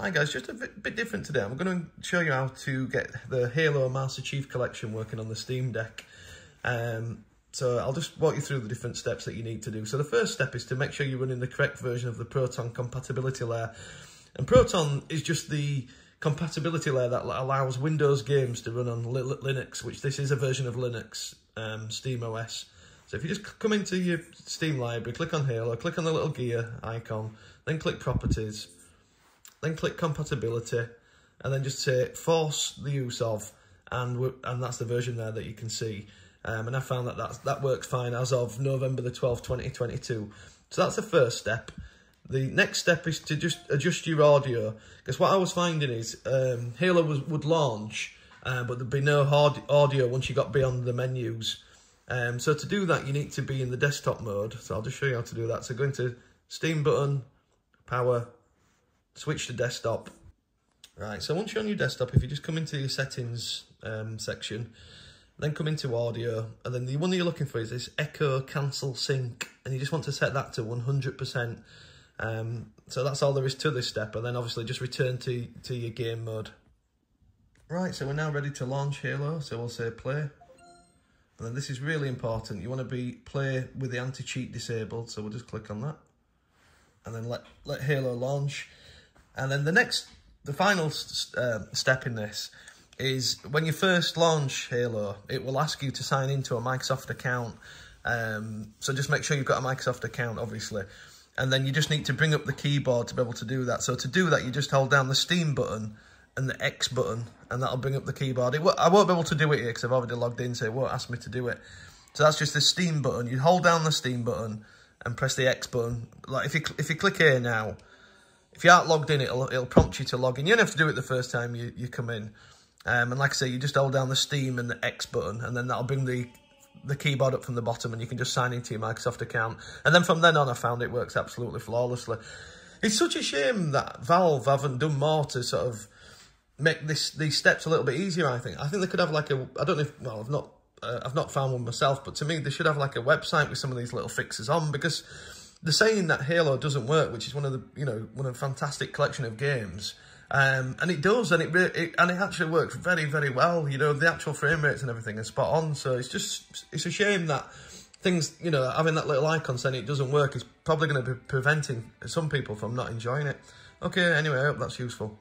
Hi guys, just a bit different today. I'm going to show you how to get the Halo Master Chief Collection working on the Steam Deck. Um, so I'll just walk you through the different steps that you need to do. So the first step is to make sure you're running the correct version of the Proton compatibility layer. And Proton is just the compatibility layer that allows Windows games to run on Linux, which this is a version of Linux, um, Steam OS. So if you just come into your Steam library, click on Halo, click on the little gear icon, then click Properties, then click compatibility, and then just say force the use of, and and that's the version there that you can see. Um, and I found that that, that works fine as of November the 12th, 2022. So that's the first step. The next step is to just adjust your audio. Because what I was finding is um, Halo was, would launch, uh, but there'd be no hard audio once you got beyond the menus. Um, so to do that, you need to be in the desktop mode. So I'll just show you how to do that. So go into Steam button, power, switch to desktop. Right, so once you're on your desktop, if you just come into your settings um, section, then come into audio, and then the one that you're looking for is this Echo Cancel Sink, and you just want to set that to 100%. Um, so that's all there is to this step, and then obviously just return to, to your game mode. Right, so we're now ready to launch Halo, so we'll say play. And then this is really important, you want to be play with the anti-cheat disabled, so we'll just click on that. And then let, let Halo launch. And then the next, the final uh, step in this is when you first launch Halo, it will ask you to sign into a Microsoft account. Um, so just make sure you've got a Microsoft account, obviously. And then you just need to bring up the keyboard to be able to do that. So to do that, you just hold down the Steam button and the X button, and that'll bring up the keyboard. It, I won't be able to do it here because I've already logged in, so it won't ask me to do it. So that's just the Steam button. You hold down the Steam button and press the X button. Like if you if you click here now, if you aren't logged in, it'll, it'll prompt you to log in. You don't have to do it the first time you, you come in. Um, and like I say, you just hold down the Steam and the X button, and then that'll bring the the keyboard up from the bottom, and you can just sign into your Microsoft account. And then from then on, I found it works absolutely flawlessly. It's such a shame that Valve haven't done more to sort of make this these steps a little bit easier. I think. I think they could have like a. I don't know if well, I've not uh, I've not found one myself, but to me, they should have like a website with some of these little fixes on because the saying that Halo doesn't work, which is one of the you know one of a fantastic collection of games, um, and it does, and it, it, and it actually works very very well. You know the actual frame rates and everything are spot on. So it's just it's a shame that things you know having that little icon saying it doesn't work is probably going to be preventing some people from not enjoying it. Okay, anyway, I hope that's useful.